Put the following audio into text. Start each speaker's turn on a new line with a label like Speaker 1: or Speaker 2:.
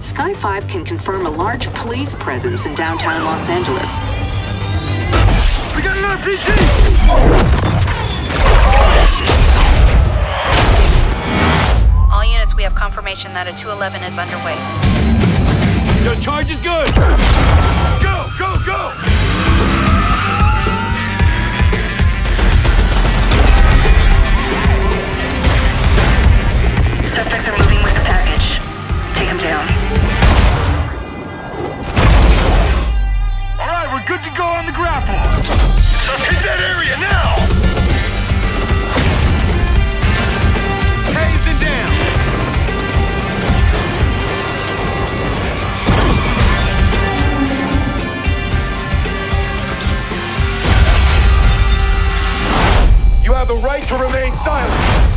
Speaker 1: Sky 5 can confirm a large police presence in downtown Los Angeles.
Speaker 2: We got an RPG!
Speaker 3: All units, we have confirmation that a 211 is underway.
Speaker 2: Your charge is good! Good to go on the grapple. Hit that area now! Tased and down. You have the right to remain silent.